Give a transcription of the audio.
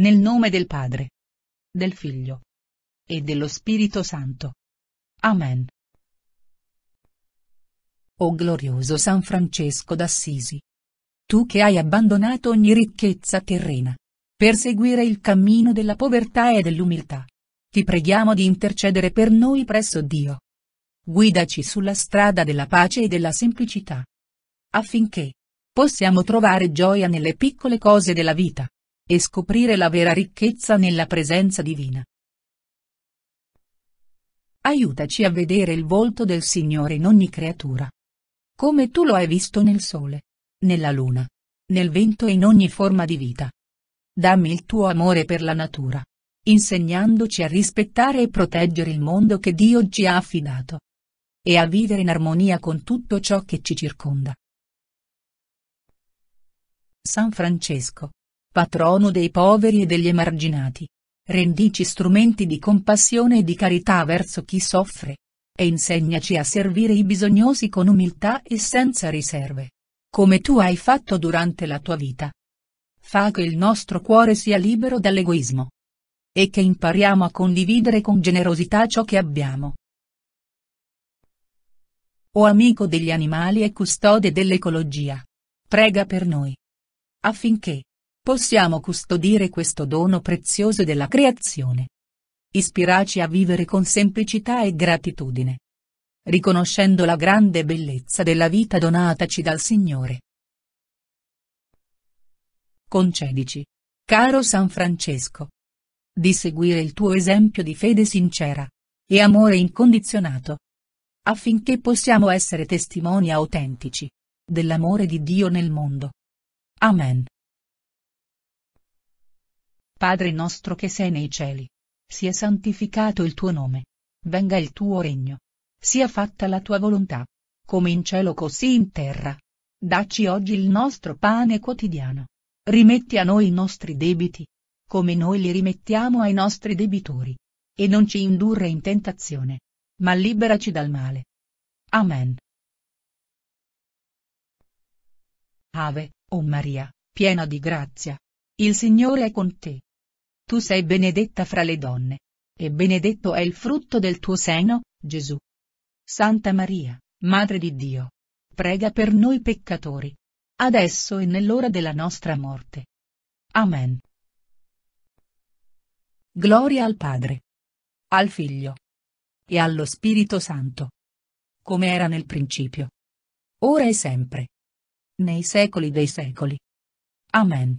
Nel nome del Padre, del Figlio e dello Spirito Santo. Amen. O glorioso San Francesco d'Assisi! Tu che hai abbandonato ogni ricchezza terrena, per seguire il cammino della povertà e dell'umiltà, ti preghiamo di intercedere per noi presso Dio. Guidaci sulla strada della pace e della semplicità. Affinché possiamo trovare gioia nelle piccole cose della vita e scoprire la vera ricchezza nella presenza divina. Aiutaci a vedere il volto del Signore in ogni creatura. Come tu lo hai visto nel sole, nella luna, nel vento e in ogni forma di vita. Dammi il tuo amore per la natura, insegnandoci a rispettare e proteggere il mondo che Dio ci ha affidato. E a vivere in armonia con tutto ciò che ci circonda. San Francesco, patrono dei poveri e degli emarginati rendici strumenti di compassione e di carità verso chi soffre. E insegnaci a servire i bisognosi con umiltà e senza riserve. Come tu hai fatto durante la tua vita. Fa che il nostro cuore sia libero dall'egoismo. E che impariamo a condividere con generosità ciò che abbiamo. O amico degli animali e custode dell'ecologia. Prega per noi. Affinché, possiamo custodire questo dono prezioso della creazione. Ispiraci a vivere con semplicità e gratitudine. Riconoscendo la grande bellezza della vita donataci dal Signore. Concedici, caro San Francesco, di seguire il tuo esempio di fede sincera e amore incondizionato, affinché possiamo essere testimoni autentici dell'amore di Dio nel mondo. Amen. Padre nostro che sei nei cieli. Sia santificato il tuo nome. Venga il tuo regno. Sia fatta la tua volontà. Come in cielo così in terra. Dacci oggi il nostro pane quotidiano. Rimetti a noi i nostri debiti. Come noi li rimettiamo ai nostri debitori. E non ci indurre in tentazione. Ma liberaci dal male. Amen. Ave, o Maria, piena di grazia. Il Signore è con te. Tu sei benedetta fra le donne. E benedetto è il frutto del tuo seno, Gesù. Santa Maria, Madre di Dio. Prega per noi peccatori. Adesso e nell'ora della nostra morte. Amen. Gloria al Padre. Al Figlio. E allo Spirito Santo. Come era nel principio. Ora e sempre. Nei secoli dei secoli. Amen.